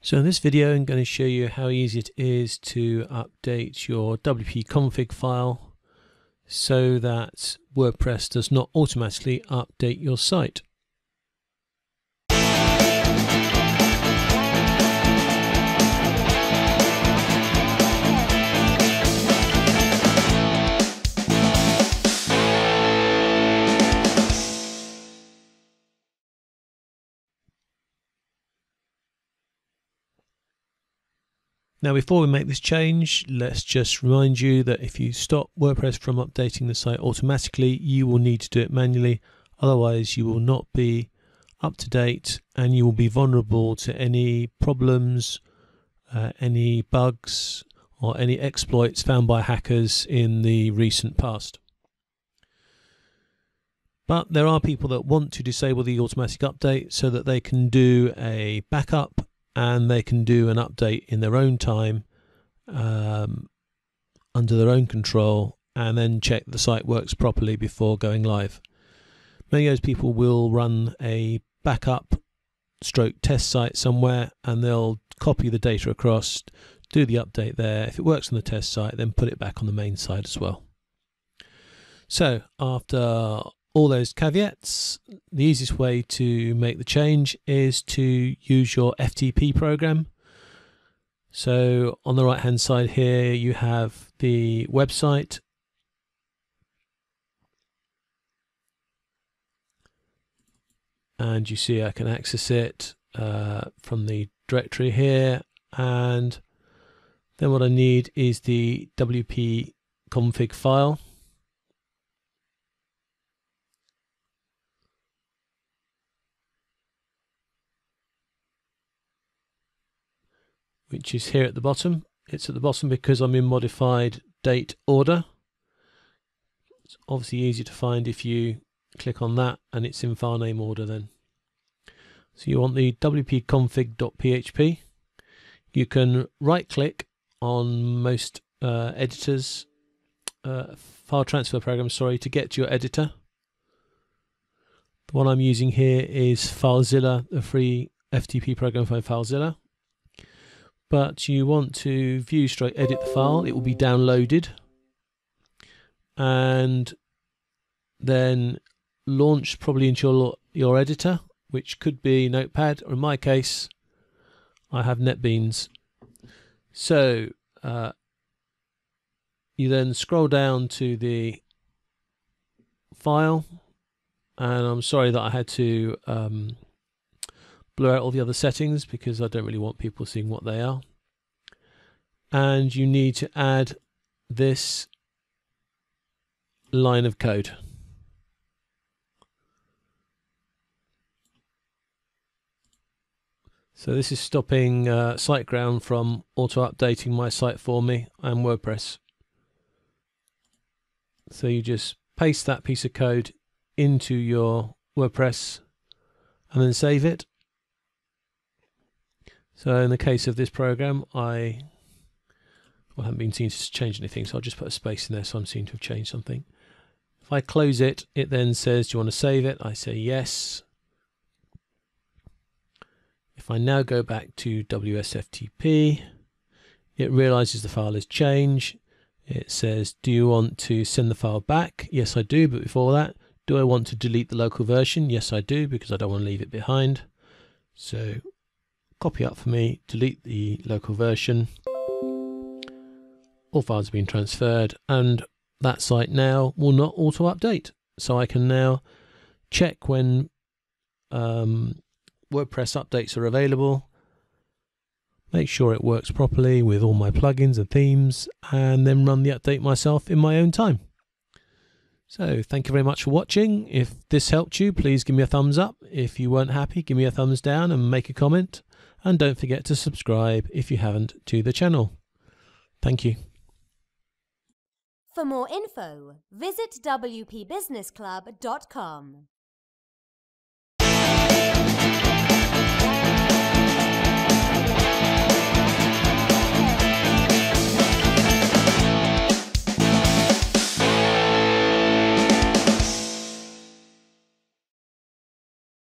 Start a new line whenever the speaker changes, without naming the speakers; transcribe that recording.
So in this video I'm going to show you how easy it is to update your WP config file so that WordPress does not automatically update your site. Now before we make this change, let's just remind you that if you stop WordPress from updating the site automatically, you will need to do it manually. Otherwise you will not be up to date and you will be vulnerable to any problems, uh, any bugs or any exploits found by hackers in the recent past. But there are people that want to disable the automatic update so that they can do a backup and they can do an update in their own time um, under their own control and then check the site works properly before going live. Many of those people will run a backup stroke test site somewhere and they'll copy the data across, do the update there. If it works on the test site, then put it back on the main site as well. So after all those caveats, the easiest way to make the change is to use your FTP program. So on the right hand side here you have the website. And you see I can access it uh, from the directory here. And then what I need is the WP config file which is here at the bottom. It's at the bottom because I'm in modified date order. It's obviously easy to find if you click on that and it's in file name order then. So you want the wp-config.php. You can right click on most uh, editors, uh, file transfer programs, sorry, to get to your editor. The one I'm using here is FileZilla, the free FTP program for FileZilla but you want to view stroke edit the file it will be downloaded. And then launch probably into your, your editor which could be notepad or in my case I have NetBeans. So uh, you then scroll down to the file and I'm sorry that I had to um, blur out all the other settings because I don't really want people seeing what they are. And you need to add this line of code. So this is stopping uh, SiteGround from auto-updating my site for me and WordPress. So you just paste that piece of code into your WordPress and then save it so in the case of this program, I well, haven't been seen to change anything, so I'll just put a space in there so I'm seen to have changed something. If I close it, it then says, do you want to save it? I say yes. If I now go back to WSFTP, it realizes the file has changed. It says, do you want to send the file back? Yes, I do, but before that, do I want to delete the local version? Yes, I do, because I don't want to leave it behind. So copy up for me, delete the local version. All files have been transferred and that site now will not auto update. So I can now check when um, WordPress updates are available, make sure it works properly with all my plugins and themes, and then run the update myself in my own time. So thank you very much for watching. If this helped you, please give me a thumbs up. If you weren't happy, give me a thumbs down and make a comment and don't forget to subscribe if you haven't to the channel. Thank you.
For more info, visit wpbusinessclub.com.